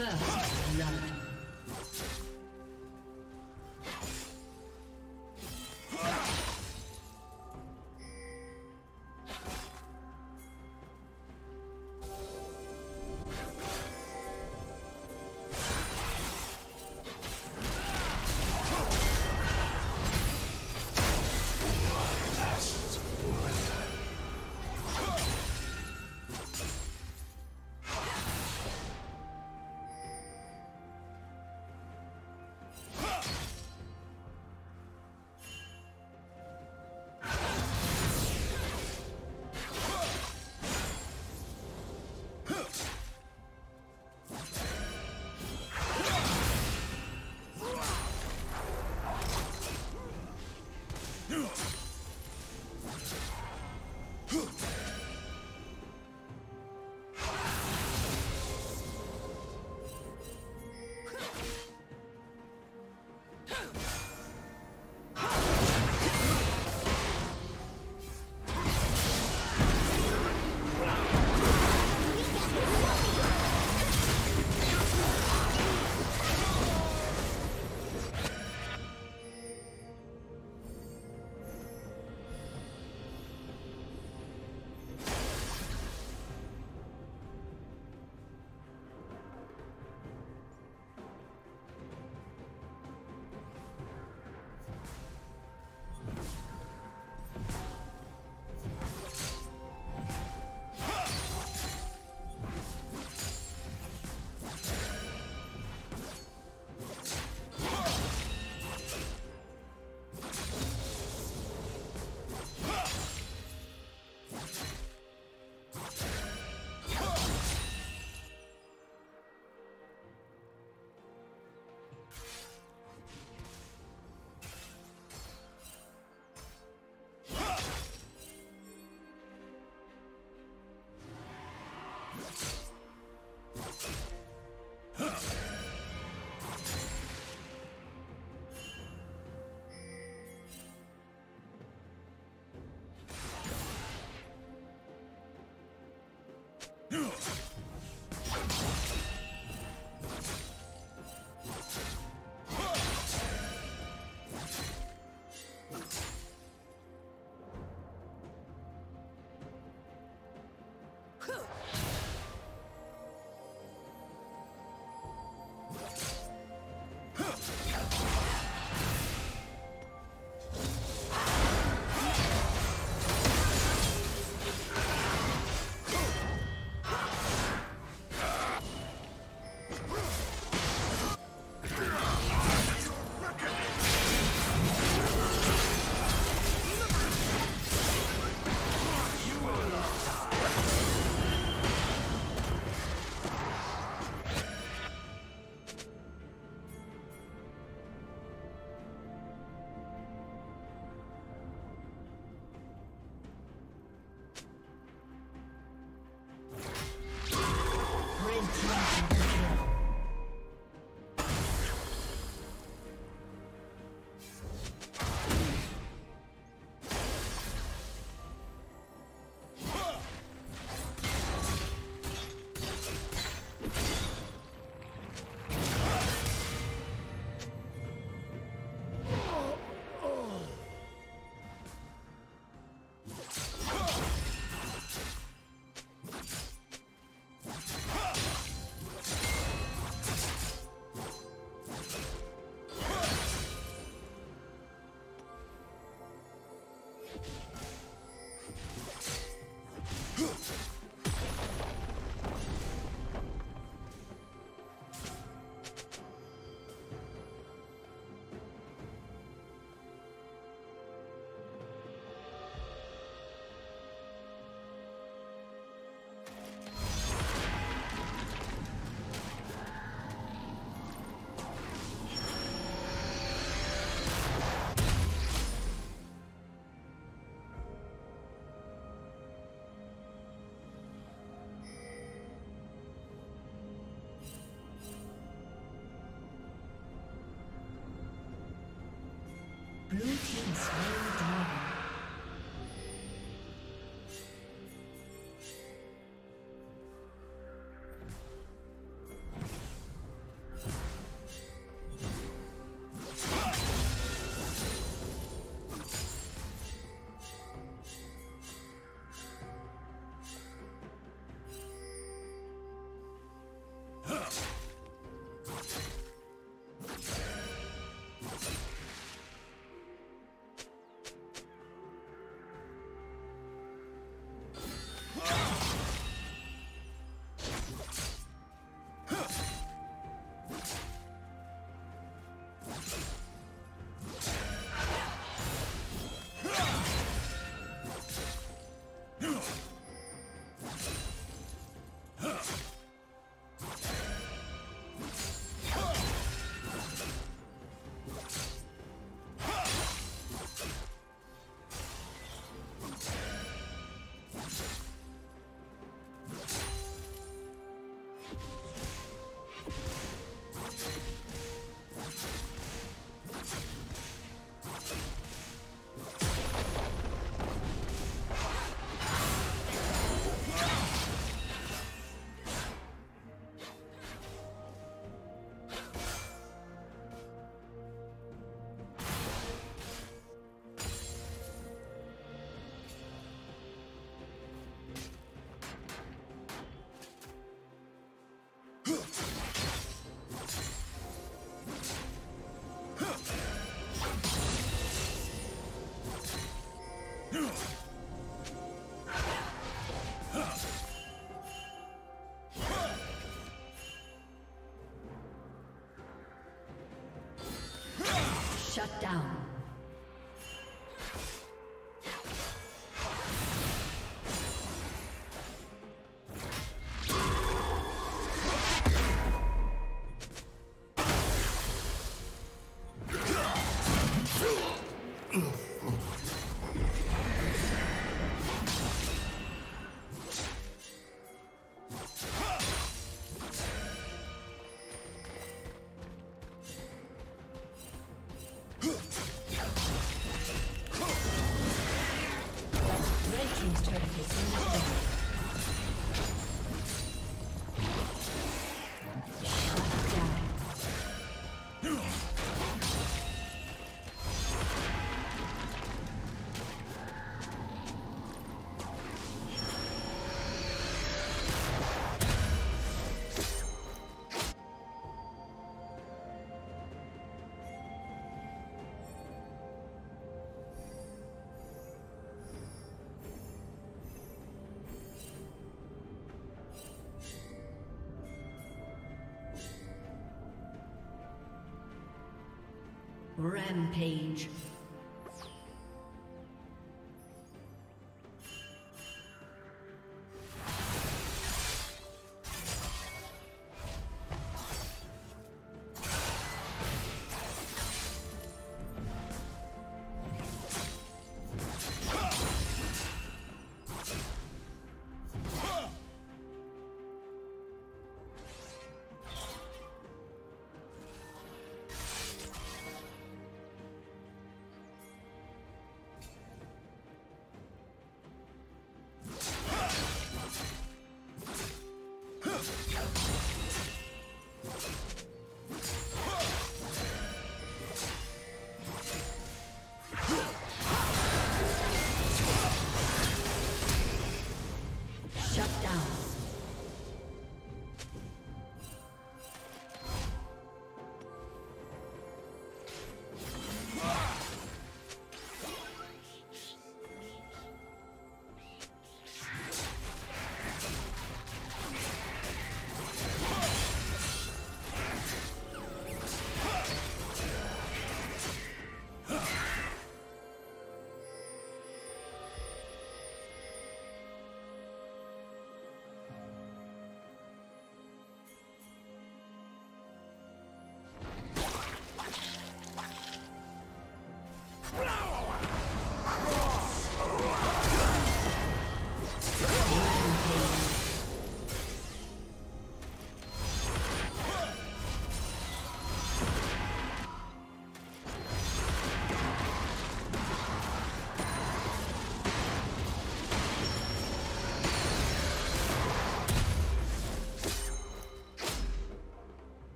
First blood. you Blue team Shut down. Rampage.